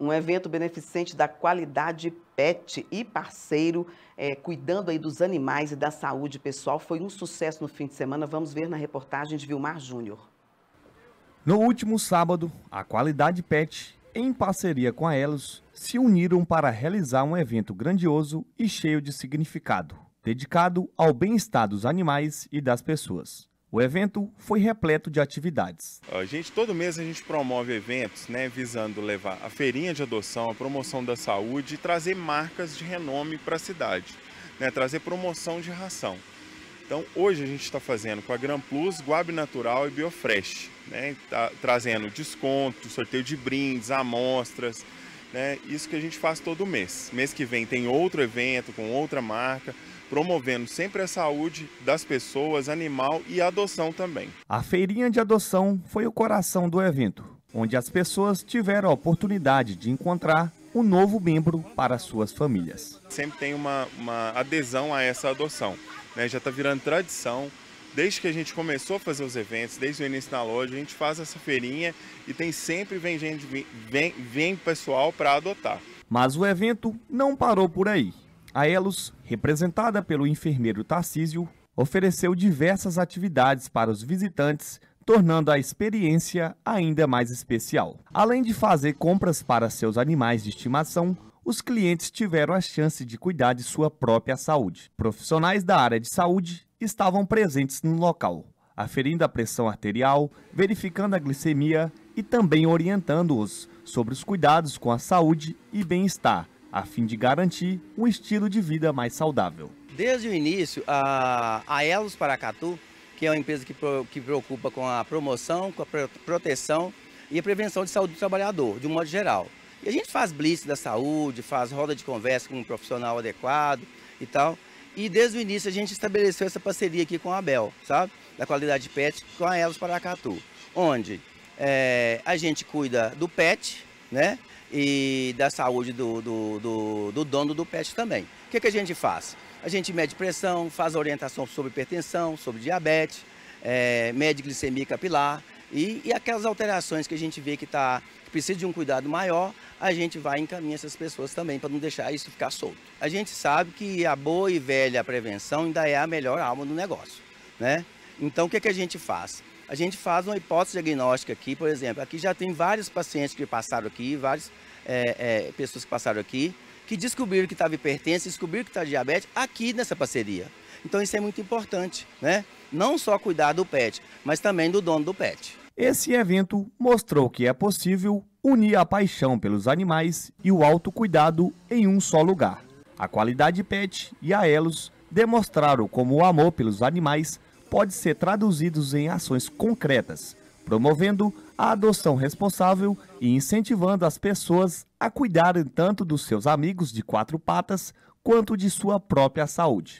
Um evento beneficente da qualidade pet e parceiro, é, cuidando aí dos animais e da saúde pessoal, foi um sucesso no fim de semana. Vamos ver na reportagem de Vilmar Júnior. No último sábado, a Qualidade Pet, em parceria com a Elos, se uniram para realizar um evento grandioso e cheio de significado, dedicado ao bem-estar dos animais e das pessoas. O evento foi repleto de atividades. A gente todo mês a gente promove eventos, né, visando levar a feirinha de adoção, a promoção da saúde e trazer marcas de renome para a cidade, né, trazer promoção de ração. Então hoje a gente está fazendo com a Gran Plus, Guab Natural e Biofresh, né, tá trazendo desconto, sorteio de brindes, amostras, né, isso que a gente faz todo mês. Mês que vem tem outro evento com outra marca promovendo sempre a saúde das pessoas, animal e adoção também. A feirinha de adoção foi o coração do evento, onde as pessoas tiveram a oportunidade de encontrar um novo membro para suas famílias. Sempre tem uma, uma adesão a essa adoção, né? já está virando tradição. Desde que a gente começou a fazer os eventos, desde o início da loja, a gente faz essa feirinha e tem sempre vem gente, vem, vem pessoal para adotar. Mas o evento não parou por aí. A Elos, representada pelo enfermeiro Tarcísio, ofereceu diversas atividades para os visitantes, tornando a experiência ainda mais especial. Além de fazer compras para seus animais de estimação, os clientes tiveram a chance de cuidar de sua própria saúde. Profissionais da área de saúde estavam presentes no local, aferindo a pressão arterial, verificando a glicemia e também orientando-os sobre os cuidados com a saúde e bem-estar a fim de garantir um estilo de vida mais saudável. Desde o início, a, a Elos Paracatu, que é uma empresa que, pro, que preocupa com a promoção, com a proteção e a prevenção de saúde do trabalhador, de um modo geral. E a gente faz blitz da saúde, faz roda de conversa com um profissional adequado e tal. E desde o início a gente estabeleceu essa parceria aqui com a Abel, sabe? Da qualidade pet com a Elos Paracatu, onde é, a gente cuida do pet, né? e da saúde do, do, do, do dono do pet também. O que, que a gente faz? A gente mede pressão, faz orientação sobre hipertensão, sobre diabetes, é, mede glicemia capilar e, e, aquelas alterações que a gente vê que, tá, que precisa de um cuidado maior, a gente vai encaminhar essas pessoas também para não deixar isso ficar solto. A gente sabe que a boa e velha prevenção ainda é a melhor alma do negócio, né? Então o que, que a gente faz? A gente faz uma hipótese diagnóstica aqui, por exemplo, aqui já tem vários pacientes que passaram aqui, várias é, é, pessoas que passaram aqui, que descobriram que estava hipertenso, descobriram que estava diabetes aqui nessa parceria. Então isso é muito importante, né? Não só cuidar do pet, mas também do dono do pet. Esse evento mostrou que é possível unir a paixão pelos animais e o autocuidado em um só lugar. A qualidade pet e a Elos demonstraram como o amor pelos animais pode ser traduzidos em ações concretas, promovendo a adoção responsável e incentivando as pessoas a cuidarem tanto dos seus amigos de quatro patas quanto de sua própria saúde.